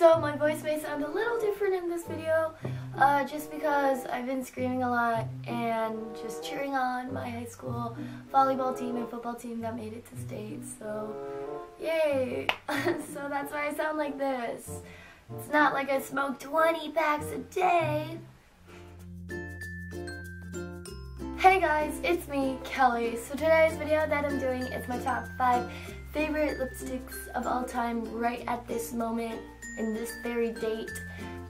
So my voice may sound a little different in this video, uh, just because I've been screaming a lot and just cheering on my high school volleyball team and football team that made it to state, so yay! so that's why I sound like this. It's not like I smoke 20 packs a day. Hey guys, it's me, Kelly. So today's video that I'm doing is my top 5 favorite lipsticks of all time right at this moment in this very date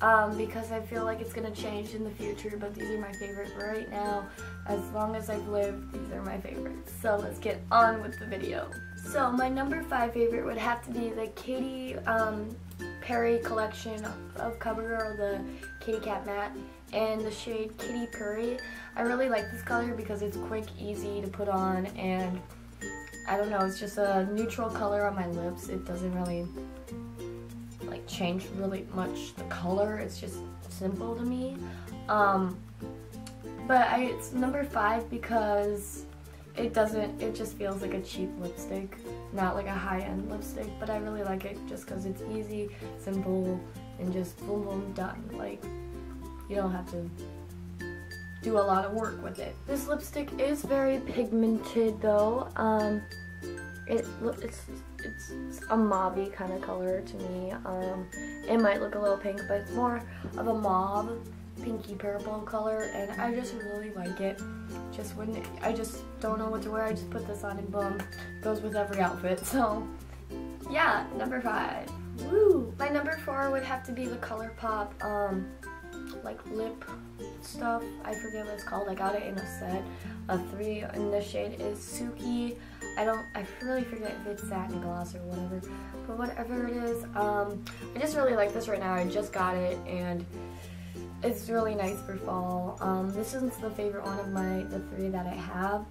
um, because I feel like it's going to change in the future, but these are my favorite right now. As long as I've lived, these are my favorites. So let's get on with the video. So my number 5 favorite would have to be the Katy um, Perry collection of CoverGirl, the Kitty Cat Matte, and the shade Kitty Purry. I really like this color because it's quick, easy to put on, and I don't know, it's just a neutral color on my lips. It doesn't really like change really much the color. It's just simple to me. Um, but I, it's number five because it doesn't, it just feels like a cheap lipstick, not like a high-end lipstick, but I really like it just because it's easy, simple, and just boom boom done. Like, you don't have to do a lot of work with it. This lipstick is very pigmented though. Um, it it's it's a mauve kind of color to me. Um, it might look a little pink, but it's more of a mauve, pinky purple color, and I just really like it. Just it, I just don't know what to wear, I just put this on and boom, goes with every outfit. So yeah, number five. Woo! My number four would have to be the ColourPop um, like lip stuff. I forget what it's called. I got it in a set of three, in the shade is Suki. I don't, I really forget if it's satin gloss or whatever, but whatever it is, um, I just really like this right now. I just got it, and it's really nice for fall. Um, this isn't the favorite one of my, the three that I have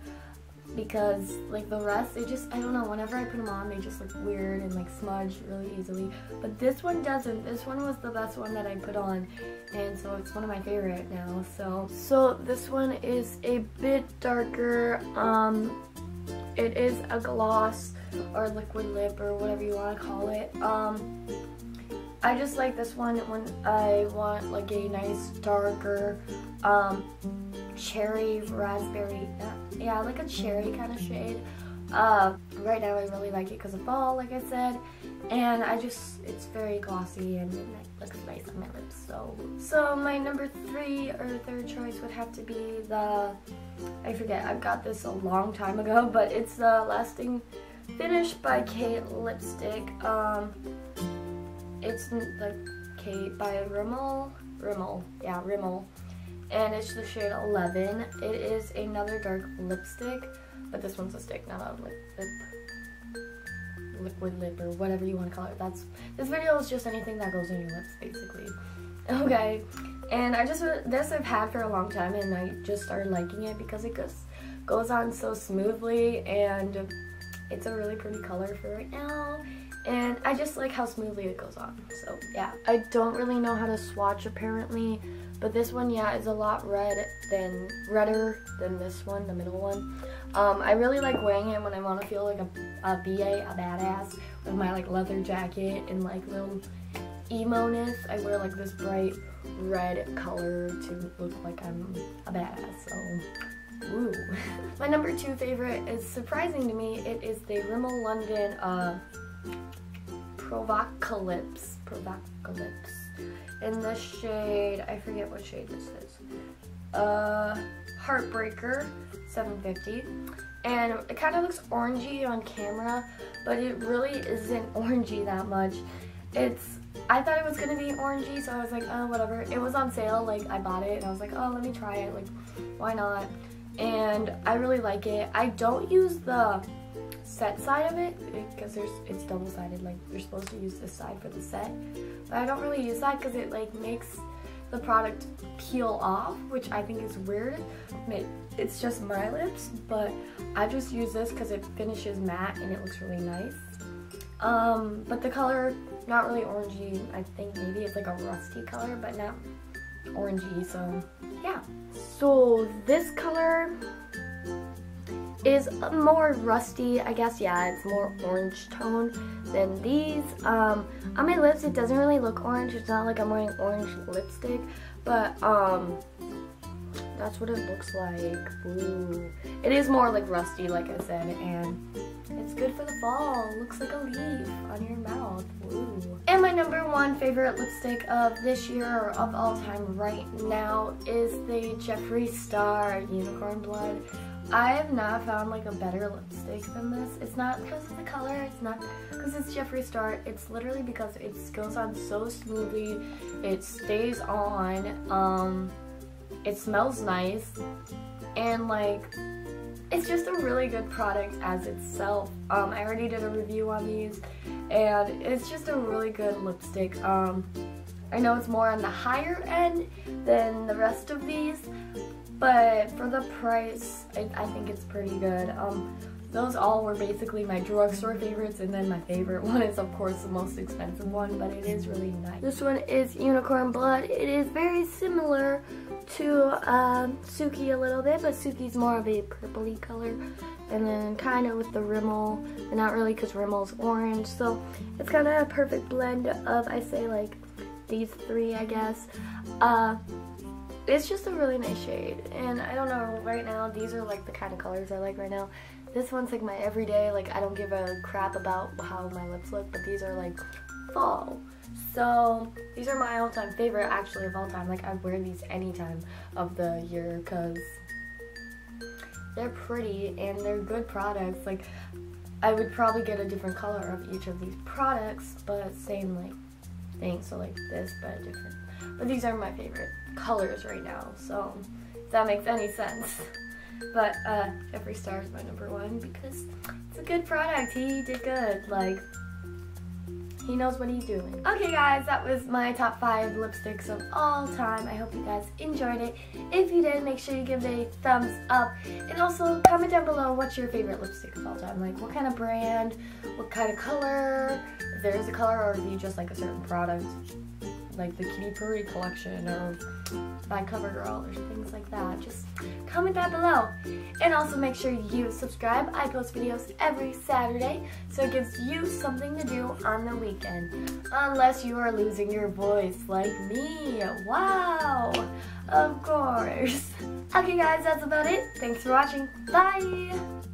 because like the rest they just I don't know whenever I put them on they just look weird and like smudge really easily. But this one doesn't. This one was the best one that I put on and so it's one of my favorite now so. So this one is a bit darker um it is a gloss or liquid lip or whatever you want to call it. Um I just like this one when I want like a nice darker um cherry raspberry yeah like a cherry kind of shade. Uh, right now I really like it because of fall like I said. And I just it's very glossy and it looks nice on my lips so. So my number three or third choice would have to be the I forget, I've got this a long time ago but it's the lasting finish by Kate lipstick. Um it's the Kate by Rimmel Rimmel yeah Rimmel and it's the shade 11. It is another dark lipstick, but this one's a stick, not a lip, lip liquid lip or whatever you want to call it. That's This video is just anything that goes on your lips, basically. Okay, and I just, this I've had for a long time and I just started liking it because it goes, goes on so smoothly and it's a really pretty color for right now and I just like how smoothly it goes on. So yeah, I don't really know how to swatch apparently, but this one, yeah, is a lot red than redder than this one, the middle one. Um, I really like wearing it when I want to feel like a, a BA, a badass, with my like leather jacket and like little emo-ness. I wear like this bright red color to look like I'm a badass. So Ooh. My number two favorite is surprising to me. It is the Rimmel London uh, Provocalips. Provocalips. In the shade, I forget what shade this is. Uh, Heartbreaker 750. And it kind of looks orangey on camera, but it really isn't orangey that much. It's, I thought it was going to be orangey, so I was like, oh, whatever. It was on sale, like, I bought it, and I was like, oh, let me try it, like, why not? And I really like it. I don't use the set side of it because there's it's double-sided like you're supposed to use this side for the set. But I don't really use that because it like makes the product peel off which I think is weird. It's just my lips but I just use this because it finishes matte and it looks really nice. Um, but the color not really orangey I think maybe it's like a rusty color but not orangey so yeah. So this color is more rusty, I guess. Yeah, it's more orange tone than these. Um, on my lips, it doesn't really look orange. It's not like I'm wearing orange lipstick, but um, that's what it looks like. It is more like rusty, like I said, and it's good for the fall. Looks like a leaf on your mouth. And my number one favorite lipstick of this year or of all time right now is the Jeffree Star Unicorn Blood. I have not found like a better lipstick than this. It's not because of the color, it's not because it's Jeffree Star. It's literally because it goes on so smoothly. It stays on. Um, it smells nice. And like, it's just a really good product as itself. Um, I already did a review on these and it's just a really good lipstick. Um, I know it's more on the higher end than the rest of these, but for the price, I, I think it's pretty good. Um, those all were basically my drugstore favorites, and then my favorite one is, of course, the most expensive one, but it is really nice. This one is Unicorn Blood. It is very similar to um, Suki a little bit, but Suki's more of a purpley color, and then kind of with the Rimmel, but not really because Rimmel's orange, so it's kind of a perfect blend of, I say, like, these three, I guess. Uh, it's just a really nice shade and I don't know right now these are like the kind of colors I like right now. This one's like my everyday like I don't give a crap about how my lips look but these are like fall. So these are my all-time favorite actually of all time. Like I wear these anytime of the year because they're pretty and they're good products. Like I would probably get a different color of each of these products but same like thing so like this but different but these are my favorite colors right now, so if that makes any sense. But uh, Jeffree Star is my number one because it's a good product. He did good. Like, he knows what he's doing. Okay guys, that was my top five lipsticks of all time. I hope you guys enjoyed it. If you did, make sure you give it a thumbs up. And also comment down below what's your favorite lipstick of all time. Like what kind of brand, what kind of color, if there is a color or if you just like a certain product like the Kitty Purry collection or by CoverGirl or things like that. Just comment that below. And also make sure you subscribe. I post videos every Saturday, so it gives you something to do on the weekend. Unless you are losing your voice like me. Wow! Of course. Okay guys, that's about it. Thanks for watching. Bye!